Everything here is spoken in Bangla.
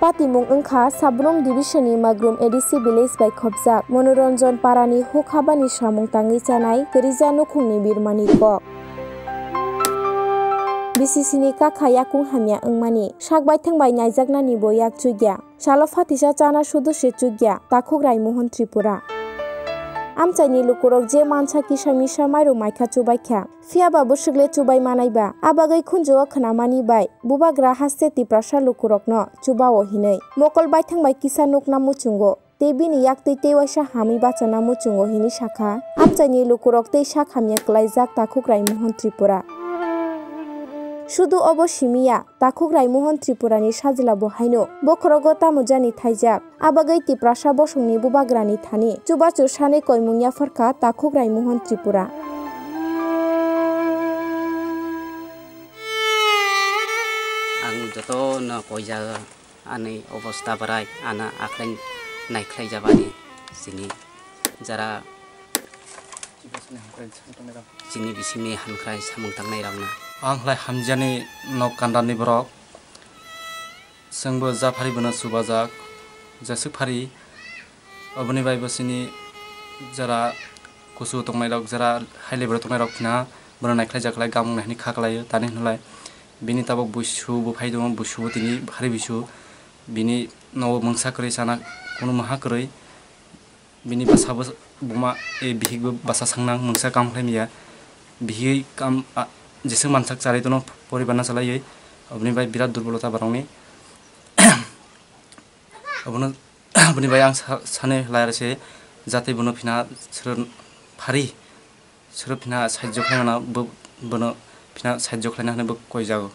sabrung divisionni magrum adc village bai khopjak manoranjan parani hukhabani samung tangui chanai kerija nukhungni birmani kok BCC ni kakha yakung hamya wngmani sakbai thangbai naijaknani bo yak chugya salo phatisa chana sudoshe chugya takhuk raimohon tripura amchaini lukurok je mansa kisa misa mairu maikha chubaikha phiaba busukle chubai manaiba abagai khunjo khnamani bai bubagra haste tiprasa lukurokno chubao hinei mokol bai thangbai kisa nukna muchungo tebini yaktui tewaisa hami bachana muchungo hini sakha amchaini lukurok tei sak hamya klaijak takhuk raimohon শুধু অব সিমিয়া তাকুক রাইমোহন ত্রিপুরানি সাজলা বহাইনো বখরগ তামোজানি থাইজাক আবাগৈ তিপ্রাসা বসংনি বুবাগ্রানি থানি চুবাচু সানে কৈমুয়া ফরকা, তাকুক রাইমোহন ত্রিপুরা। যত না কয়জা আনি অবস্থা বারাই আনা আখলাই নাইখ্লাই যাবানি। যারা जोंनि बिसिनि हानख्राय सामों थांनाय रावना आंलाय हामजानि नक कान्दानि बरक जोंबो जाफारिबोनो सुबाजाक जासो फारि अबनि बाय बसिनि जरा कुसु तंनाय रक जरा हाइ लेभेल तंनाय रक फिना बोनो नायख्लाय जाख्लाय गामु नायनि खाख्लायो दानि होनलाय बिनि ताबक बुसु बुफाय दङ बुसु तिनि फारि बिसु बिनि नव मंसा करै साना कुनु माहा करै बिनि बासा बमा ए बिहि बासा सांना मोनसा काम खालाम या बिहि काम जेसे मानसा चारै दनो परिबाना चलाय अबनि बाय बिराद दुर्बलता बारावनि अबनो अबनि बाय आं साने लायारसे जाते बनो फिना सोर फारि सोर फिना साज्य खालामना बनो फिना साज्य खालामना होनो बो कय जागौ